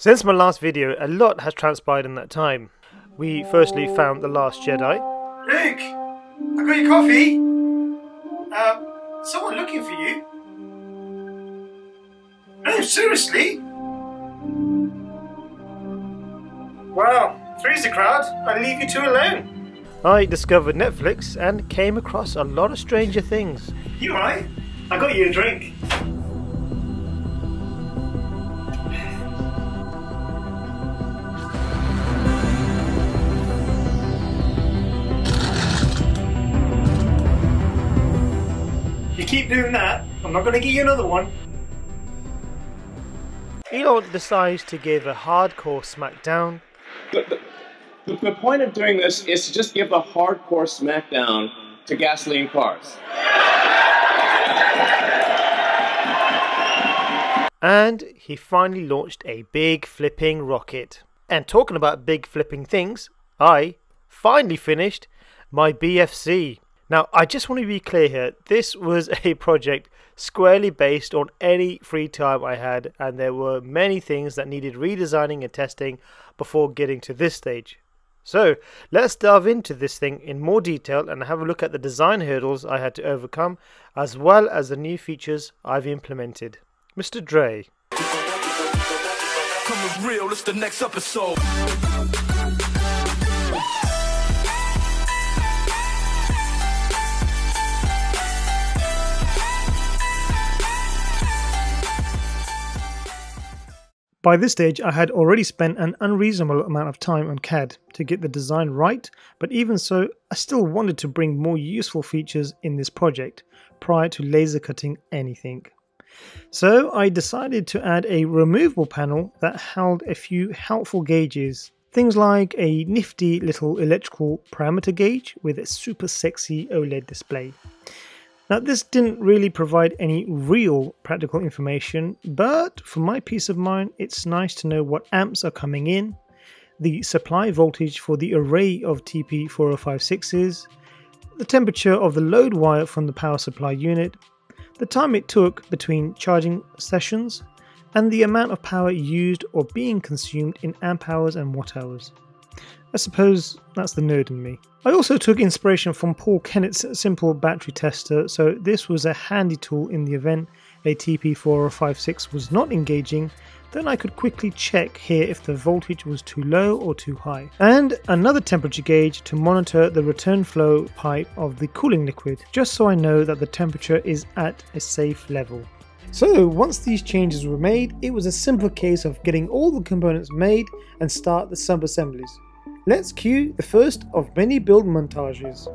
Since my last video, a lot has transpired in that time. We firstly found The Last Jedi. Luke, I got your coffee. Uh, someone looking for you. No, seriously. Well, three's the crowd. I leave you two alone. I discovered Netflix and came across a lot of Stranger Things. You right? I got you a drink. Keep doing that, I'm not going to give you another one. Elon decides to give a hardcore smackdown. The, the, the, the point of doing this is to just give a hardcore smackdown to gasoline cars. And he finally launched a big flipping rocket. And talking about big flipping things, I finally finished my BFC. Now, I just want to be clear here this was a project squarely based on any free time I had, and there were many things that needed redesigning and testing before getting to this stage. So, let's delve into this thing in more detail and have a look at the design hurdles I had to overcome, as well as the new features I've implemented. Mr. Dre. By this stage, I had already spent an unreasonable amount of time on CAD to get the design right, but even so, I still wanted to bring more useful features in this project prior to laser cutting anything. So I decided to add a removable panel that held a few helpful gauges. Things like a nifty little electrical parameter gauge with a super sexy OLED display. Now, this didn't really provide any real practical information, but for my peace of mind, it's nice to know what amps are coming in, the supply voltage for the array of TP4056s, the temperature of the load wire from the power supply unit, the time it took between charging sessions, and the amount of power used or being consumed in amp hours and watt hours. I suppose that's the nerd in me. I also took inspiration from Paul Kennett's simple battery tester, so this was a handy tool in the event a TP4056 was not engaging, then I could quickly check here if the voltage was too low or too high. And another temperature gauge to monitor the return flow pipe of the cooling liquid, just so I know that the temperature is at a safe level. So once these changes were made, it was a simple case of getting all the components made and start the sub-assemblies. Let's cue the first of many build montages.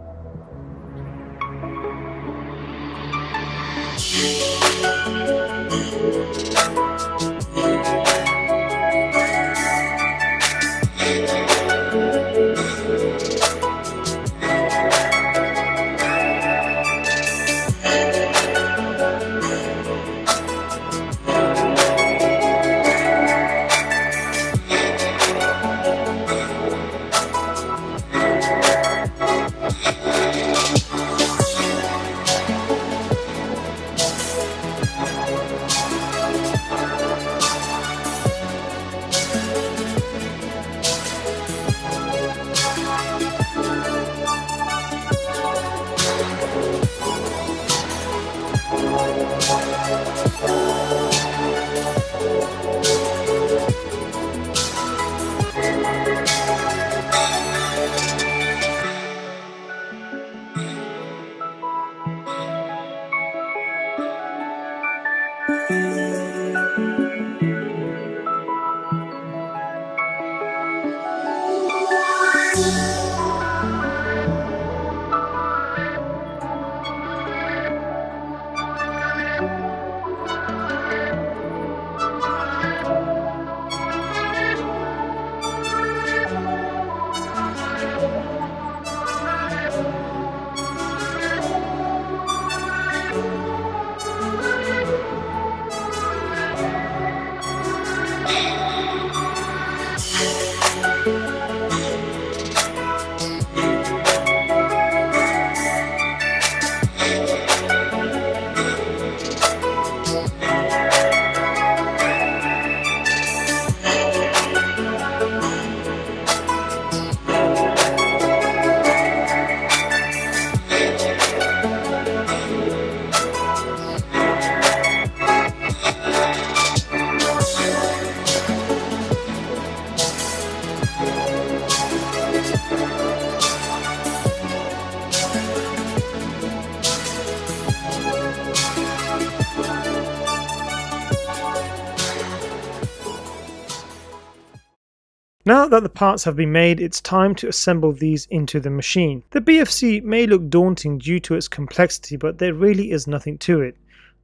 Now that the parts have been made, it's time to assemble these into the machine. The BFC may look daunting due to its complexity, but there really is nothing to it.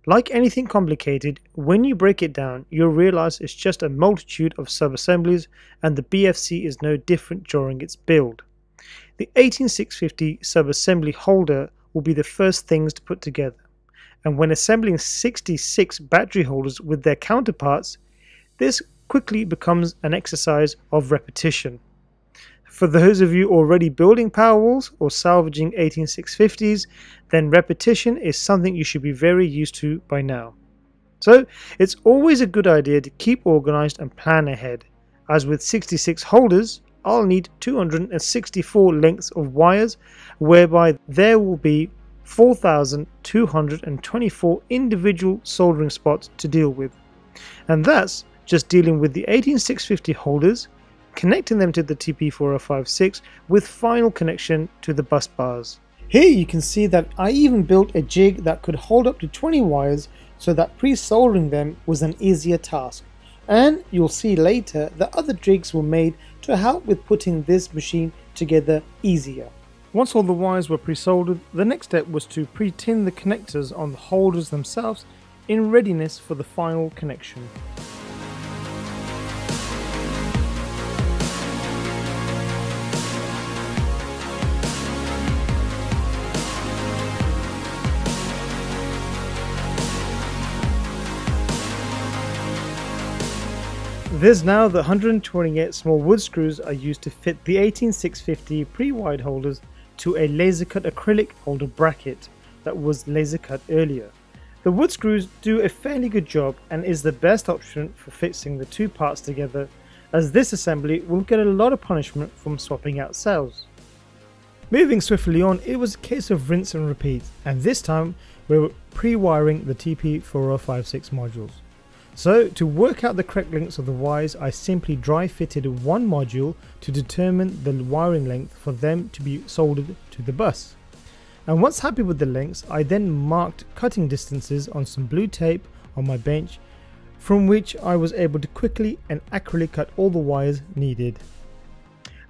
Like anything complicated, when you break it down, you'll realize it's just a multitude of sub-assemblies and the BFC is no different during its build. The 18650 sub-assembly holder will be the first things to put together. And when assembling 66 battery holders with their counterparts, this quickly becomes an exercise of repetition. For those of you already building Powerwalls or salvaging 18650s, then repetition is something you should be very used to by now. So it's always a good idea to keep organized and plan ahead. As with 66 holders, I'll need 264 lengths of wires, whereby there will be 4,224 individual soldering spots to deal with. And that's just dealing with the 18650 holders, connecting them to the TP4056 with final connection to the bus bars. Here you can see that I even built a jig that could hold up to 20 wires so that pre-soldering them was an easier task. And you'll see later that other jigs were made to help with putting this machine together easier. Once all the wires were pre-soldered, the next step was to pre-tin the connectors on the holders themselves in readiness for the final connection. There's now the 128 small wood screws are used to fit the 18650 pre-wide holders to a laser cut acrylic holder bracket that was laser cut earlier. The wood screws do a fairly good job and is the best option for fixing the two parts together as this assembly will get a lot of punishment from swapping out cells. Moving swiftly on, it was a case of rinse and repeat and this time we were pre-wiring the TP4056 modules. So to work out the correct lengths of the wires I simply dry fitted one module to determine the wiring length for them to be soldered to the bus. And once happy with the lengths I then marked cutting distances on some blue tape on my bench from which I was able to quickly and accurately cut all the wires needed.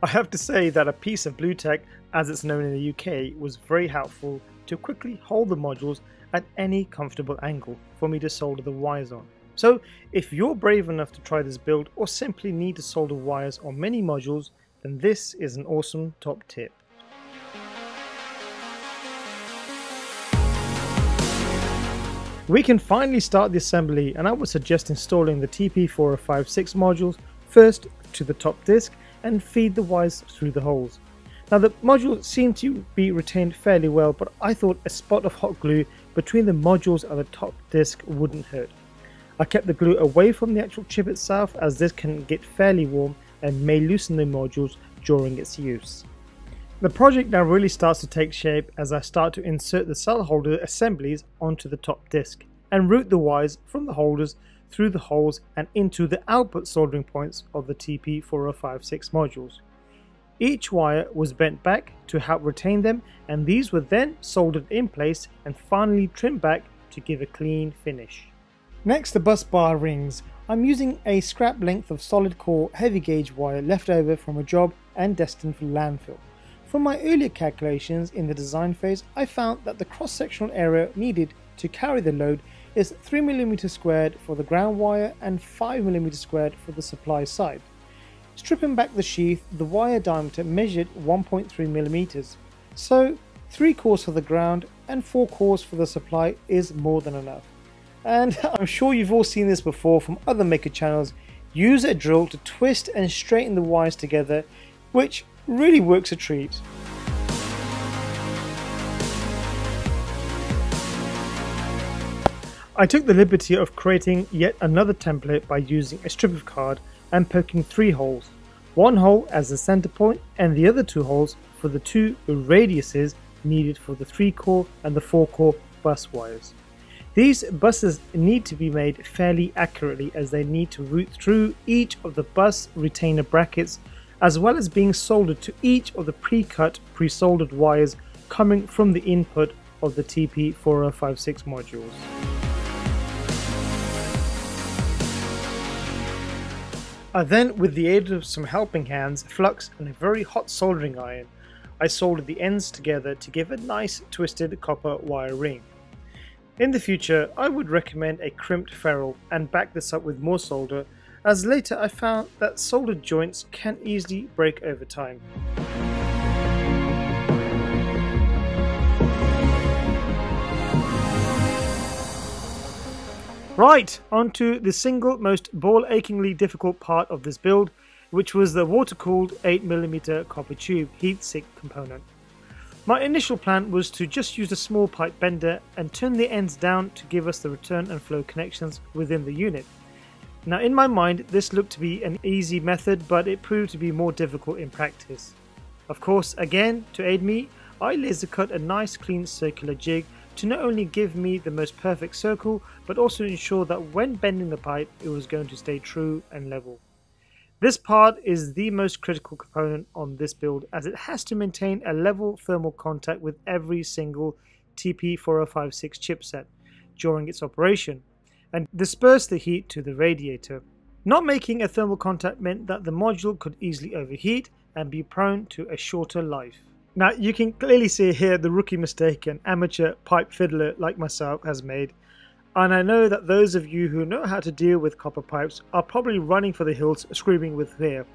I have to say that a piece of Blu-Tack as it's known in the UK was very helpful to quickly hold the modules at any comfortable angle for me to solder the wires on. So if you're brave enough to try this build or simply need to solder wires on many modules, then this is an awesome top tip. We can finally start the assembly and I would suggest installing the TP4056 modules first to the top disk and feed the wires through the holes. Now the modules seem to be retained fairly well but I thought a spot of hot glue between the modules and the top disk wouldn't hurt. I kept the glue away from the actual chip itself as this can get fairly warm and may loosen the modules during its use. The project now really starts to take shape as I start to insert the cell holder assemblies onto the top disc and route the wires from the holders through the holes and into the output soldering points of the TP4056 modules. Each wire was bent back to help retain them and these were then soldered in place and finally trimmed back to give a clean finish. Next the bus bar rings. I'm using a scrap length of solid core heavy gauge wire left over from a job and destined for landfill. From my earlier calculations in the design phase, I found that the cross-sectional area needed to carry the load is 3mm squared for the ground wire and 5mm squared for the supply side. Stripping back the sheath, the wire diameter measured 1.3mm, so 3 cores for the ground and 4 cores for the supply is more than enough. And I'm sure you've all seen this before from other maker channels. Use a drill to twist and straighten the wires together, which really works a treat. I took the liberty of creating yet another template by using a strip of card and poking three holes. One hole as the center point and the other two holes for the two radiuses needed for the 3 core and the 4 core bus wires. These buses need to be made fairly accurately as they need to route through each of the bus retainer brackets as well as being soldered to each of the pre-cut, pre-soldered wires coming from the input of the TP4056 modules. I then, with the aid of some helping hands, flux and a very hot soldering iron, I soldered the ends together to give a nice twisted copper wire ring. In the future, I would recommend a crimped ferrule and back this up with more solder, as later I found that soldered joints can easily break over time. Right, onto the single most ball achingly difficult part of this build, which was the water cooled 8mm copper tube heatsink component. My initial plan was to just use a small pipe bender and turn the ends down to give us the return and flow connections within the unit. Now in my mind this looked to be an easy method but it proved to be more difficult in practice. Of course again to aid me I laser cut a nice clean circular jig to not only give me the most perfect circle but also ensure that when bending the pipe it was going to stay true and level. This part is the most critical component on this build as it has to maintain a level thermal contact with every single TP4056 chipset during its operation and disperse the heat to the radiator. Not making a thermal contact meant that the module could easily overheat and be prone to a shorter life. Now you can clearly see here the rookie mistake an amateur pipe fiddler like myself has made and I know that those of you who know how to deal with copper pipes are probably running for the hills screaming with fear.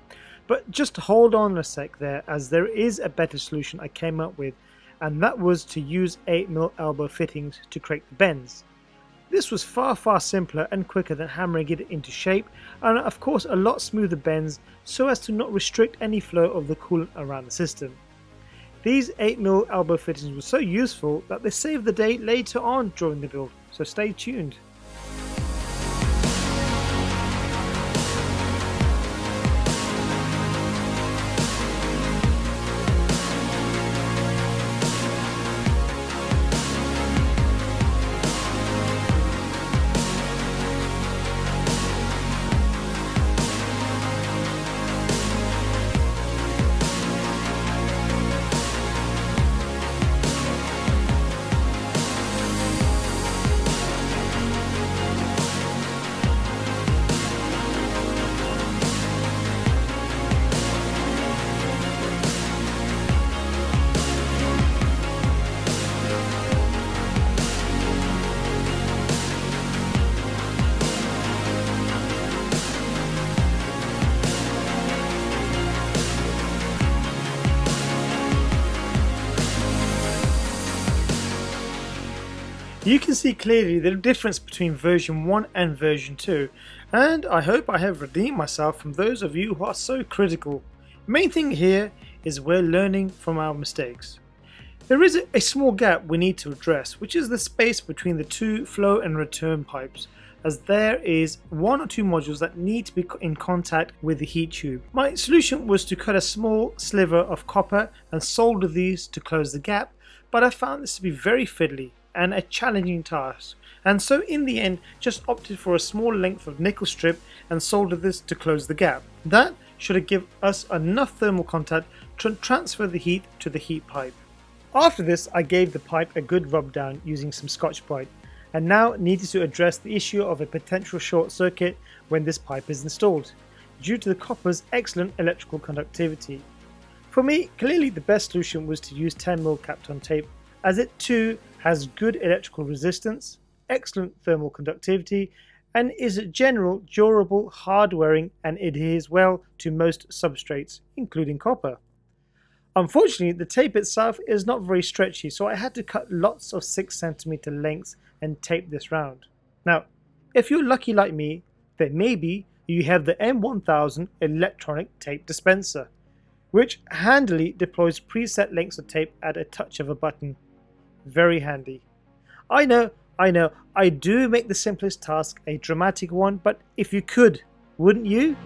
But just hold on a sec there as there is a better solution I came up with and that was to use 8mm elbow fittings to create the bends. This was far far simpler and quicker than hammering it into shape and of course a lot smoother bends so as to not restrict any flow of the coolant around the system. These 8mm elbow fittings were so useful that they saved the day later on during the build so stay tuned. You can see clearly the difference between version 1 and version 2 and I hope I have redeemed myself from those of you who are so critical. The main thing here is we're learning from our mistakes. There is a small gap we need to address which is the space between the two flow and return pipes as there is one or two modules that need to be in contact with the heat tube. My solution was to cut a small sliver of copper and solder these to close the gap but I found this to be very fiddly and a challenging task and so in the end just opted for a small length of nickel strip and soldered this to close the gap. That should give us enough thermal contact to transfer the heat to the heat pipe. After this I gave the pipe a good rub down using some Scotch-Brite and now needed to address the issue of a potential short circuit when this pipe is installed due to the copper's excellent electrical conductivity. For me, clearly the best solution was to use 10mm Kapton tape as it too has good electrical resistance, excellent thermal conductivity, and is general, durable, hard wearing and adheres well to most substrates, including copper. Unfortunately, the tape itself is not very stretchy, so I had to cut lots of 6cm lengths and tape this round. Now, if you're lucky like me, then maybe you have the M1000 electronic tape dispenser, which handily deploys preset lengths of tape at a touch of a button very handy. I know, I know, I do make the simplest task a dramatic one, but if you could, wouldn't you?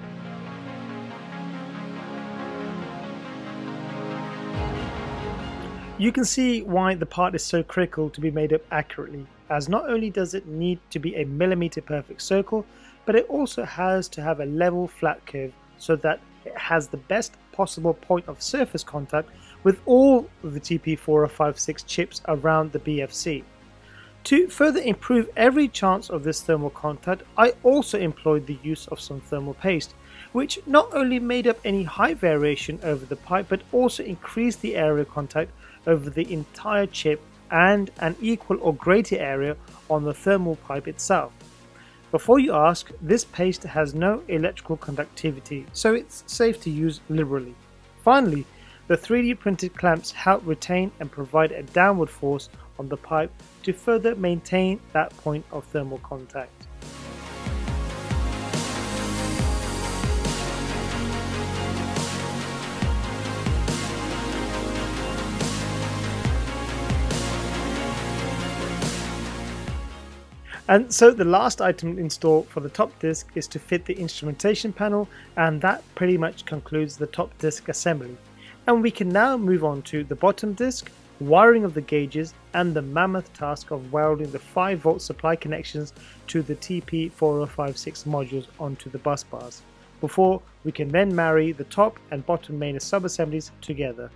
You can see why the part is so critical to be made up accurately, as not only does it need to be a millimeter perfect circle, but it also has to have a level flat curve so that it has the best possible point of surface contact with all the TP4056 chips around the BFC. To further improve every chance of this thermal contact, I also employed the use of some thermal paste, which not only made up any height variation over the pipe but also increased the area of contact over the entire chip and an equal or greater area on the thermal pipe itself. Before you ask, this paste has no electrical conductivity, so it's safe to use liberally. Finally, the 3D printed clamps help retain and provide a downward force on the pipe to further maintain that point of thermal contact. And so the last item in store for the top disc is to fit the instrumentation panel and that pretty much concludes the top disc assembly. And we can now move on to the bottom disc, wiring of the gauges and the mammoth task of welding the 5 volt supply connections to the TP4056 modules onto the bus bars, before we can then marry the top and bottom main sub-assemblies together.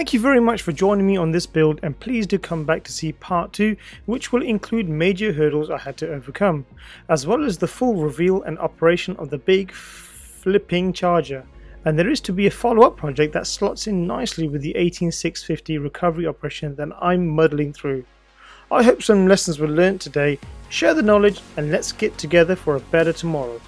Thank you very much for joining me on this build and please do come back to see part 2 which will include major hurdles I had to overcome, as well as the full reveal and operation of the big flipping charger. And there is to be a follow-up project that slots in nicely with the 18650 recovery operation that I'm muddling through. I hope some lessons were learnt today, share the knowledge and let's get together for a better tomorrow.